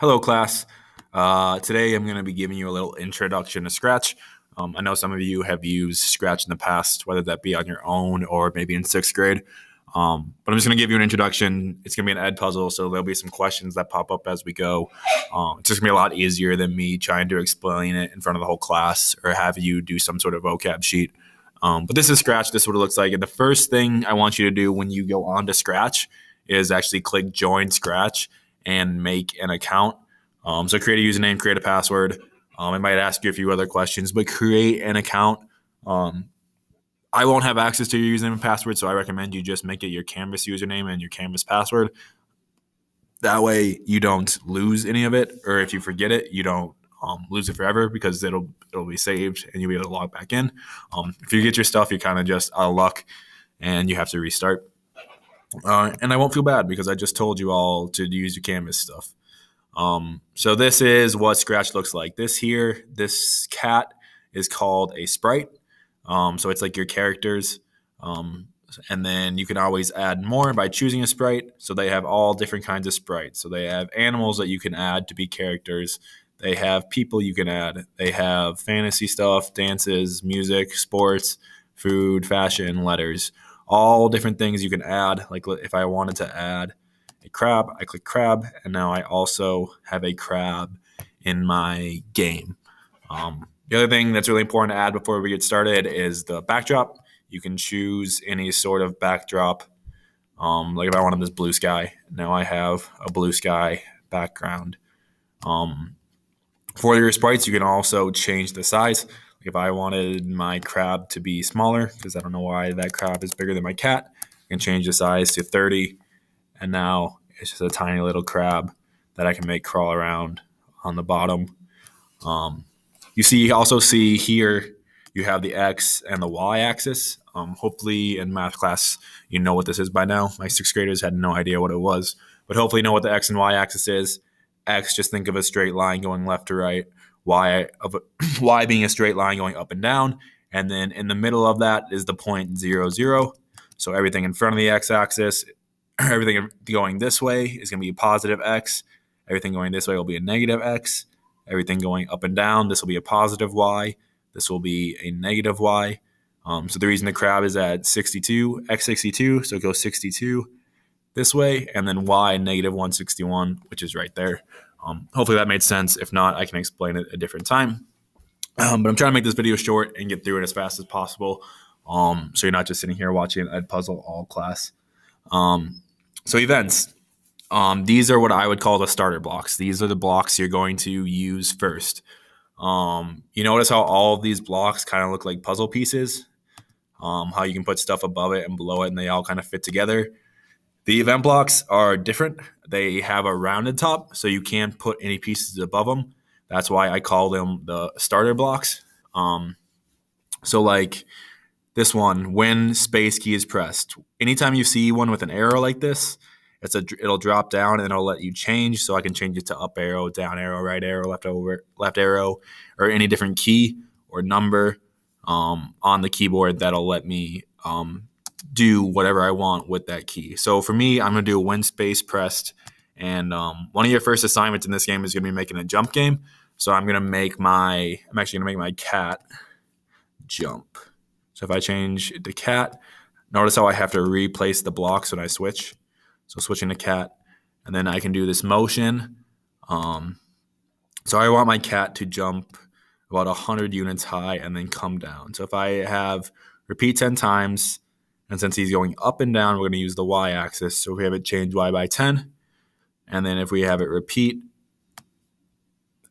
Hello, class. Uh, today I'm going to be giving you a little introduction to Scratch. Um, I know some of you have used Scratch in the past, whether that be on your own or maybe in sixth grade. Um, but I'm just going to give you an introduction. It's going to be an Edpuzzle, so there'll be some questions that pop up as we go. Um, it's just going to be a lot easier than me trying to explain it in front of the whole class or have you do some sort of vocab sheet. Um, but this is Scratch. This is what it looks like. And the first thing I want you to do when you go on to Scratch is actually click Join Scratch and make an account. Um, so create a username, create a password. Um, I might ask you a few other questions, but create an account. Um, I won't have access to your username and password, so I recommend you just make it your Canvas username and your Canvas password. That way, you don't lose any of it, or if you forget it, you don't um, lose it forever because it'll it'll be saved and you'll be able to log back in. Um, if you get your stuff, you're kind of just out of luck, and you have to restart. Uh, and I won't feel bad because I just told you all to use your canvas stuff. Um, so this is what Scratch looks like. This here, this cat is called a sprite. Um, so it's like your characters. Um, and then you can always add more by choosing a sprite. So they have all different kinds of sprites. So they have animals that you can add to be characters. They have people you can add. They have fantasy stuff, dances, music, sports, food, fashion, letters all different things you can add. Like if I wanted to add a crab, I click crab, and now I also have a crab in my game. Um, the other thing that's really important to add before we get started is the backdrop. You can choose any sort of backdrop. Um, like if I wanted this blue sky, now I have a blue sky background. Um, for your sprites, you can also change the size if I wanted my crab to be smaller, because I don't know why that crab is bigger than my cat, I can change the size to 30. And now it's just a tiny little crab that I can make crawl around on the bottom. Um, you see, you also see here, you have the X and the Y axis. Um, hopefully in math class, you know what this is by now. My sixth graders had no idea what it was, but hopefully you know what the X and Y axis is. X, just think of a straight line going left to right y of y being a straight line going up and down, and then in the middle of that is the point zero zero. So everything in front of the x-axis, everything going this way is going to be a positive x. Everything going this way will be a negative x. Everything going up and down, this will be a positive y. This will be a negative y. Um, so the reason the crab is at 62, x62, so it goes 62 this way, and then y negative 161, which is right there. Um, hopefully that made sense. If not, I can explain it a different time. Um, but I'm trying to make this video short and get through it as fast as possible. Um, so you're not just sitting here watching Edpuzzle all class. Um, so events. Um, these are what I would call the starter blocks. These are the blocks you're going to use first. Um, you notice how all of these blocks kind of look like puzzle pieces? how you can put stuff above it and below it and they all kind of fit together. The event blocks are different. They have a rounded top, so you can't put any pieces above them. That's why I call them the starter blocks. Um, so, like this one, when space key is pressed, anytime you see one with an arrow like this, it's a it'll drop down and it'll let you change. So I can change it to up arrow, down arrow, right arrow, left over, left arrow, or any different key or number um, on the keyboard that'll let me um, do whatever I want with that key. So for me, I'm going to do when space pressed. And um, one of your first assignments in this game is going to be making a jump game. So I'm going to make my, I'm actually going to make my cat jump. So if I change the cat, notice how I have to replace the blocks when I switch. So switching to cat, and then I can do this motion. Um, so I want my cat to jump about 100 units high and then come down. So if I have repeat 10 times, and since he's going up and down, we're going to use the y-axis. So if we have it change y by 10. And then if we have it repeat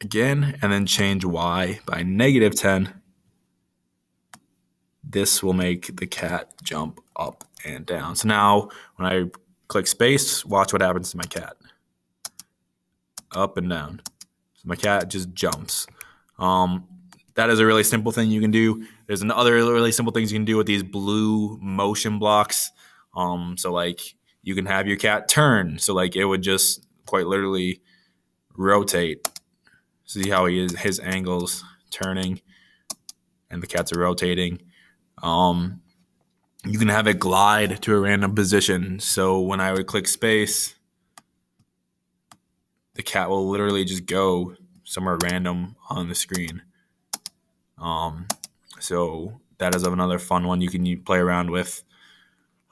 again, and then change y by negative 10, this will make the cat jump up and down. So now when I click space, watch what happens to my cat. Up and down. So my cat just jumps. Um, that is a really simple thing you can do. There's another really simple things you can do with these blue motion blocks. Um, so like you can have your cat turn. So like it would just quite literally rotate. See how he is his angles turning and the cats are rotating. Um, you can have it glide to a random position. So when I would click space, the cat will literally just go somewhere random on the screen. Um, so that is another fun one you can play around with.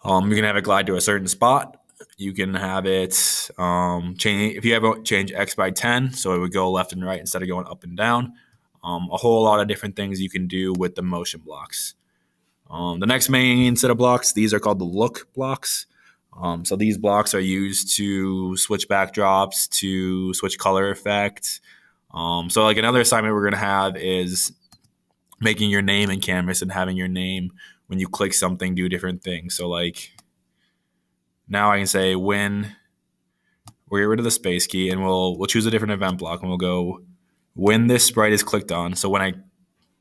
Um, you can have it glide to a certain spot. You can have it um, change if you ever change x by ten, so it would go left and right instead of going up and down. Um, a whole lot of different things you can do with the motion blocks. Um, the next main set of blocks, these are called the look blocks. Um, so these blocks are used to switch backdrops, to switch color effect. Um, so like another assignment we're gonna have is making your name in Canvas and having your name when you click something do different things. So like now I can say when we'll get rid of the space key and we'll we'll choose a different event block and we'll go when this sprite is clicked on. So when I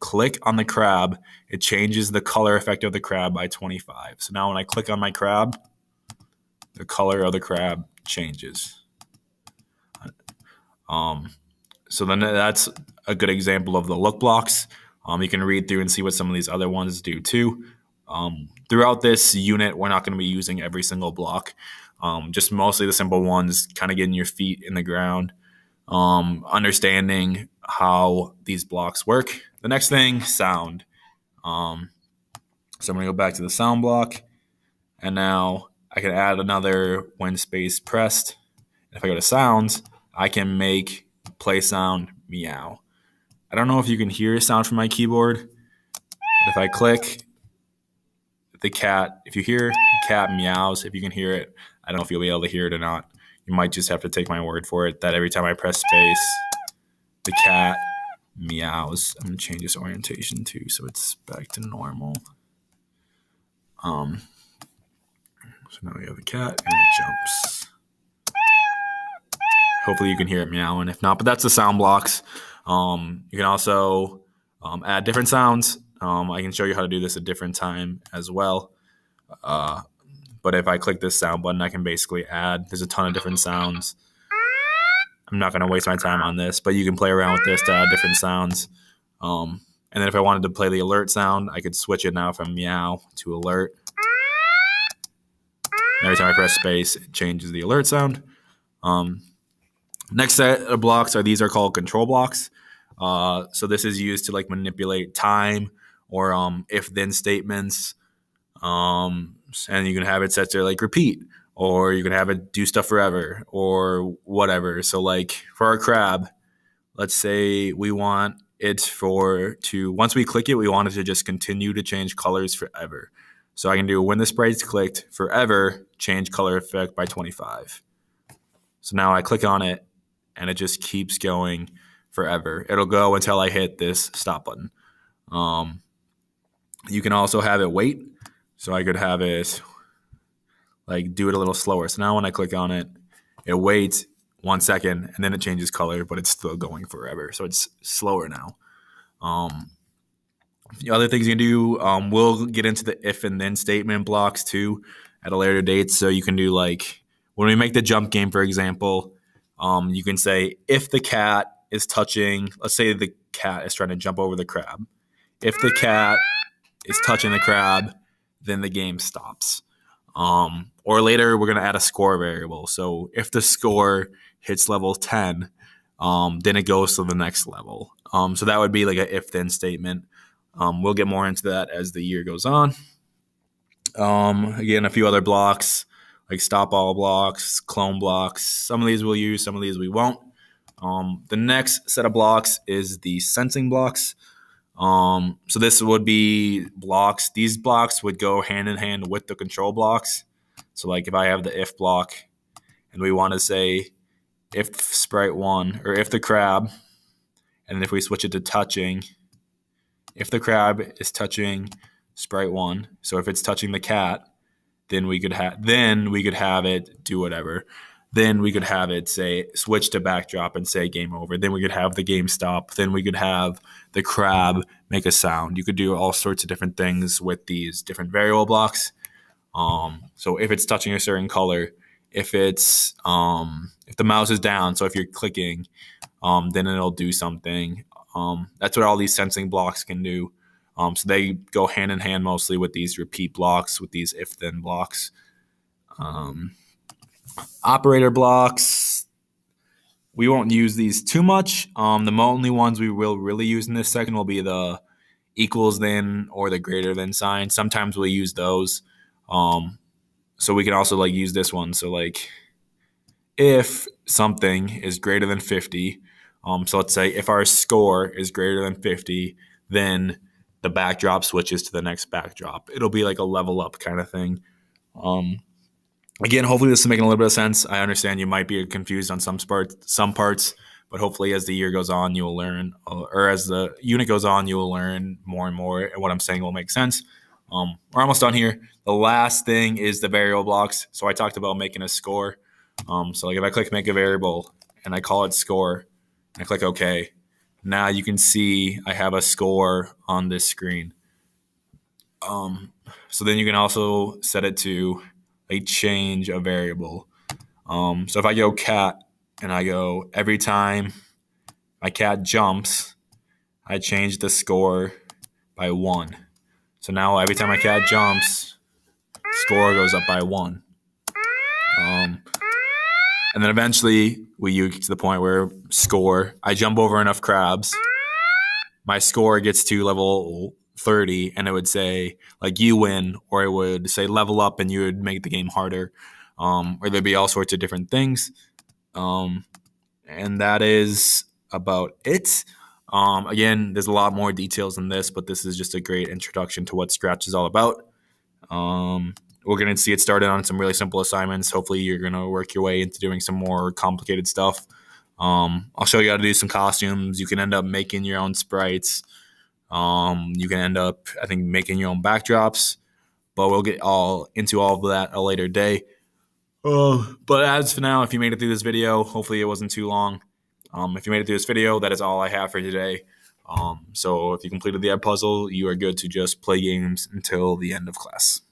click on the crab, it changes the color effect of the crab by 25. So now when I click on my crab, the color of the crab changes. Um, so then that's a good example of the look blocks. Um, you can read through and see what some of these other ones do too. Um, throughout this unit, we're not going to be using every single block. Um, just mostly the simple ones, kind of getting your feet in the ground, um, understanding how these blocks work. The next thing, sound. Um, so I'm going to go back to the sound block. And now I can add another when space pressed. If I go to sounds, I can make play sound meow. I don't know if you can hear a sound from my keyboard, but if I click the cat, if you hear the cat meows, if you can hear it, I don't know if you'll be able to hear it or not. You might just have to take my word for it that every time I press space, the cat meows. I'm gonna change this orientation too, so it's back to normal. Um, so now we have a cat and it jumps. Hopefully you can hear it meowing. If not, but that's the sound blocks. Um, you can also um, add different sounds. Um, I can show you how to do this a different time as well. Uh, but if I click this sound button, I can basically add. There's a ton of different sounds. I'm not going to waste my time on this, but you can play around with this to add different sounds. Um, and then if I wanted to play the alert sound, I could switch it now from meow to alert. And every time I press space, it changes the alert sound. Um, next set of blocks are these are called control blocks. Uh, so this is used to like manipulate time or um, if then statements. Um, and you can have it set to like repeat or you can have it do stuff forever or whatever. So like for our crab, let's say we want it for to once we click it, we want it to just continue to change colors forever. So I can do when the sprite's clicked forever, change color effect by 25. So now I click on it and it just keeps going forever. It'll go until I hit this stop button. Um, you can also have it wait. So I could have it like do it a little slower. So now when I click on it, it waits one second and then it changes color, but it's still going forever. So it's slower now. Um, the other things you can do, um, we'll get into the if and then statement blocks too at a later date. So you can do like when we make the jump game, for example, um, you can say if the cat is touching, let's say the cat is trying to jump over the crab. If the cat is touching the crab, then the game stops. Um, or later, we're going to add a score variable. So if the score hits level 10, um, then it goes to the next level. Um, so that would be like an if then statement. Um, we'll get more into that as the year goes on. Um, again, a few other blocks like stop all blocks, clone blocks. Some of these we'll use, some of these we won't. Um, the next set of blocks is the sensing blocks. Um, so this would be blocks. These blocks would go hand in hand with the control blocks. So like if I have the if block and we want to say if sprite one or if the crab, and if we switch it to touching, if the crab is touching sprite one, so if it's touching the cat, then we could have then we could have it do whatever. Then we could have it say switch to backdrop and say game over. Then we could have the game stop. Then we could have the crab make a sound. You could do all sorts of different things with these different variable blocks. Um, so if it's touching a certain color, if it's um, if the mouse is down, so if you're clicking, um, then it'll do something. Um, that's what all these sensing blocks can do. Um, so they go hand in hand mostly with these repeat blocks, with these if then blocks. Um, operator blocks. we won't use these too much. Um, the only ones we will really use in this second will be the equals then or the greater than sign. Sometimes we'll use those. Um, so we can also like use this one. So like if something is greater than 50, um, so let's say if our score is greater than 50, then the backdrop switches to the next backdrop. It'll be like a level up kind of thing. Um, again, hopefully this is making a little bit of sense. I understand you might be confused on some parts, some parts, but hopefully as the year goes on, you will learn, uh, or as the unit goes on, you will learn more and more, and what I'm saying will make sense. Um, we're almost done here. The last thing is the variable blocks. So I talked about making a score. Um, so like if I click make a variable and I call it score, and I click OK, now you can see I have a score on this screen. Um, so then you can also set it to a change a variable. Um, so if I go cat and I go every time my cat jumps, I change the score by one. So now every time my cat jumps, score goes up by one. Um, and then eventually we get to the point where score, I jump over enough crabs, my score gets to level 30 and it would say like you win or it would say level up and you would make the game harder. Um, or there'd be all sorts of different things. Um, and that is about it. Um, again there's a lot more details in this but this is just a great introduction to what scratch is all about. Um, we're going to see it started on some really simple assignments hopefully you're going to work your way into doing some more complicated stuff um, i'll show you how to do some costumes you can end up making your own sprites um, you can end up, I think, making your own backdrops, but we'll get all into all of that a later day. Uh, but as for now, if you made it through this video, hopefully it wasn't too long. Um, if you made it through this video, that is all I have for today. Um, so if you completed the puzzle, you are good to just play games until the end of class.